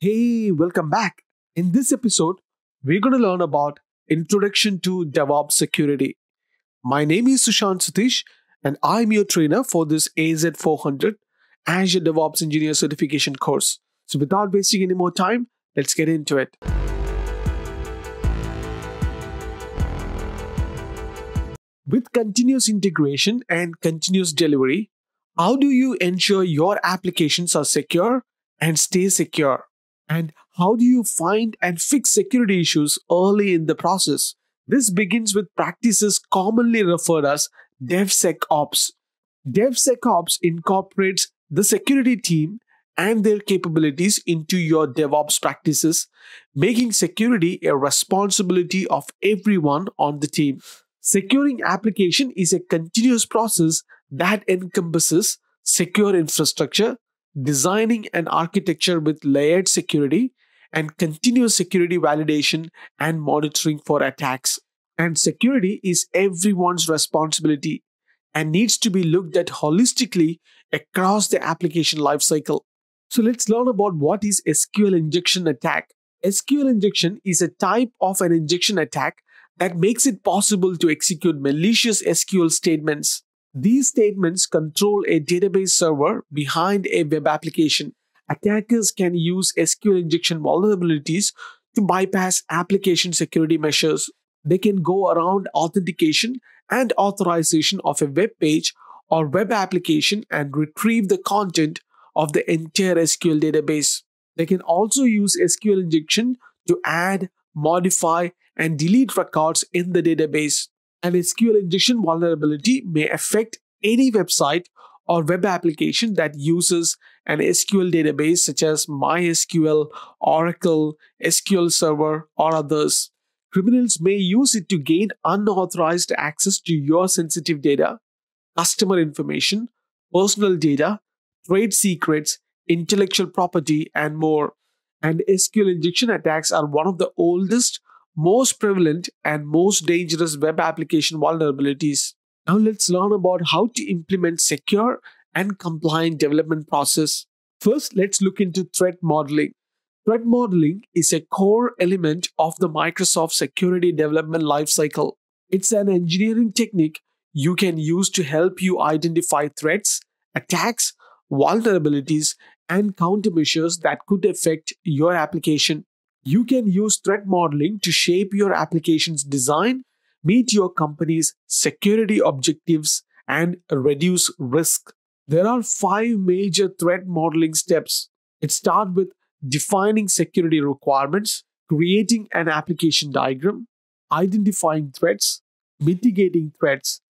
Hey, welcome back. In this episode, we're going to learn about Introduction to DevOps Security. My name is Susanth Sutheesh, and I'm your trainer for this AZ400 Azure DevOps Engineer Certification course. So, without wasting any more time, let's get into it. With continuous integration and continuous delivery, how do you ensure your applications are secure and stay secure? And how do you find and fix security issues early in the process? This begins with practices commonly referred as DevSecOps. DevSecOps incorporates the security team and their capabilities into your DevOps practices, making security a responsibility of everyone on the team. Securing application is a continuous process that encompasses secure infrastructure, designing an architecture with layered security, and continuous security validation and monitoring for attacks. And security is everyone's responsibility and needs to be looked at holistically across the application lifecycle. So let's learn about what is SQL injection attack. SQL injection is a type of an injection attack that makes it possible to execute malicious SQL statements. These statements control a database server behind a web application. Attackers can use SQL injection vulnerabilities to bypass application security measures. They can go around authentication and authorization of a web page or web application and retrieve the content of the entire SQL database. They can also use SQL injection to add, modify, and delete records in the database. An SQL injection vulnerability may affect any website or web application that uses an SQL database such as MySQL, Oracle, SQL Server, or others. Criminals may use it to gain unauthorized access to your sensitive data, customer information, personal data, trade secrets, intellectual property, and more. And SQL injection attacks are one of the oldest most prevalent and most dangerous web application vulnerabilities. Now let's learn about how to implement secure and compliant development process. First, let's look into threat modeling. Threat modeling is a core element of the Microsoft security development lifecycle. It's an engineering technique you can use to help you identify threats, attacks, vulnerabilities, and countermeasures that could affect your application. You can use threat modeling to shape your application's design, meet your company's security objectives, and reduce risk. There are five major threat modeling steps. It starts with defining security requirements, creating an application diagram, identifying threats, mitigating threats,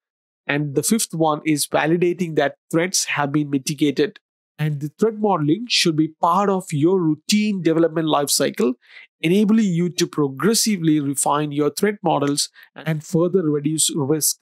and the fifth one is validating that threats have been mitigated. And the threat modeling should be part of your routine development lifecycle, enabling you to progressively refine your threat models and further reduce risk.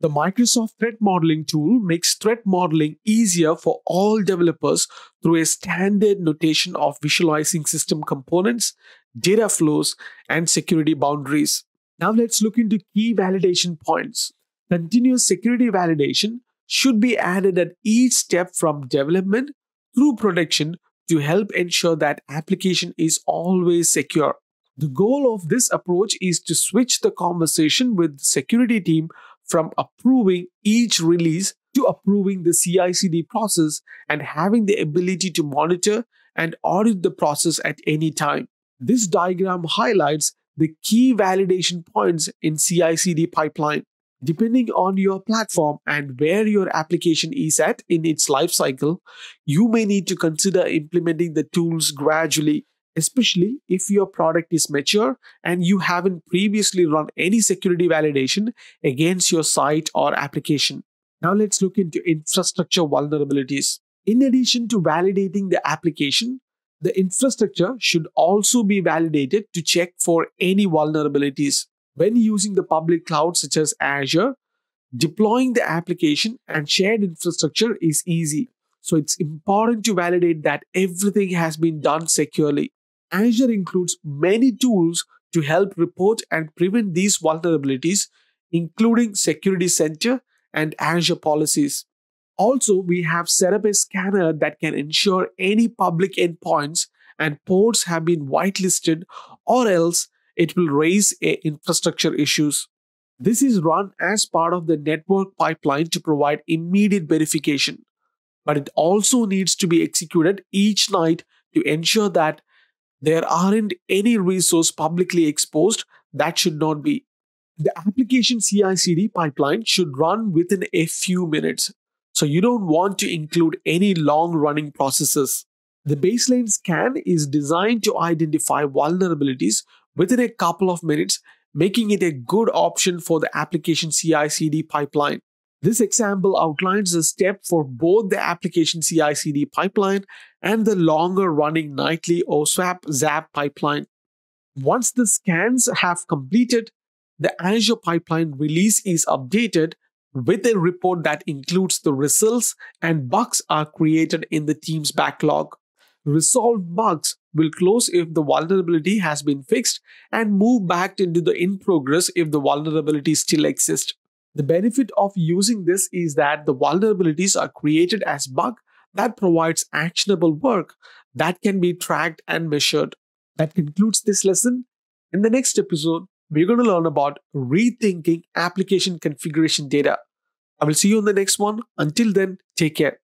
The Microsoft Threat Modeling tool makes threat modeling easier for all developers through a standard notation of visualizing system components, data flows, and security boundaries. Now let's look into key validation points. Continuous security validation should be added at each step from development through production to help ensure that application is always secure. The goal of this approach is to switch the conversation with the security team from approving each release to approving the CI/CD process and having the ability to monitor and audit the process at any time. This diagram highlights the key validation points in CI/CD pipeline. Depending on your platform and where your application is at in its life cycle, you may need to consider implementing the tools gradually, especially if your product is mature and you haven't previously run any security validation against your site or application. Now let's look into infrastructure vulnerabilities. In addition to validating the application, the infrastructure should also be validated to check for any vulnerabilities. When using the public cloud such as Azure, deploying the application and shared infrastructure is easy. So it's important to validate that everything has been done securely. Azure includes many tools to help report and prevent these vulnerabilities, including Security Center and Azure policies. Also, we have set up a scanner that can ensure any public endpoints and ports have been whitelisted, or else it will raise infrastructure issues. This is run as part of the network pipeline to provide immediate verification, but it also needs to be executed each night to ensure that there aren't any resource publicly exposed that should not be. The application CI CD pipeline should run within a few minutes, so you don't want to include any long running processes. The baseline scan is designed to identify vulnerabilities within a couple of minutes, making it a good option for the application CI CD pipeline. This example outlines the step for both the application CI CD pipeline and the longer running nightly OWASP ZAP pipeline. Once the scans have completed, the Azure pipeline release is updated with a report that includes the results and bugs are created in the team's backlog. Resolved bugs will close if the vulnerability has been fixed and move back into the in progress if the vulnerability still exists. The benefit of using this is that the vulnerabilities are created as bug that provides actionable work that can be tracked and measured. That concludes this lesson. In the next episode, we're going to learn about rethinking application configuration data. I will see you in the next one. Until then, take care.